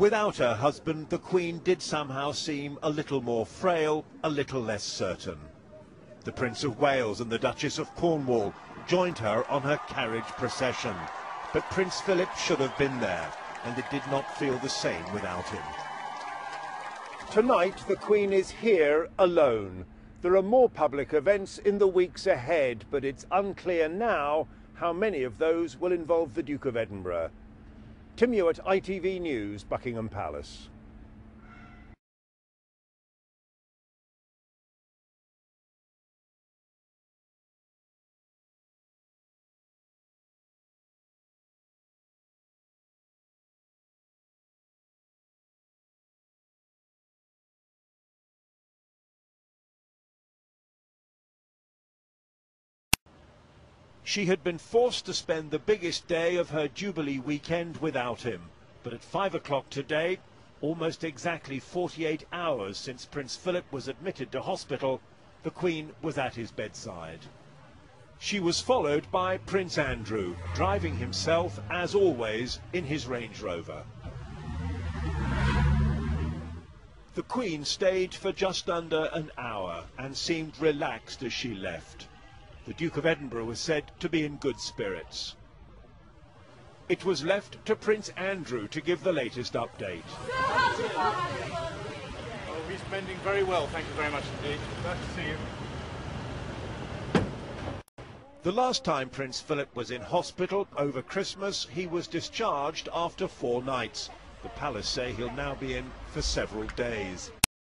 Without her husband, the Queen did somehow seem a little more frail, a little less certain. The Prince of Wales and the Duchess of Cornwall joined her on her carriage procession. But Prince Philip should have been there, and it did not feel the same without him. Tonight, the Queen is here alone. There are more public events in the weeks ahead, but it's unclear now how many of those will involve the Duke of Edinburgh. Tim Ewart, ITV News, Buckingham Palace. She had been forced to spend the biggest day of her Jubilee weekend without him. But at five o'clock today, almost exactly 48 hours since Prince Philip was admitted to hospital, the Queen was at his bedside. She was followed by Prince Andrew, driving himself, as always, in his Range Rover. The Queen stayed for just under an hour and seemed relaxed as she left. The Duke of Edinburgh was said to be in good spirits. It was left to Prince Andrew to give the latest update. Oh, he's mending very well, thank you very much indeed. Glad to see you. The last time Prince Philip was in hospital over Christmas, he was discharged after four nights. The palace say he'll now be in for several days.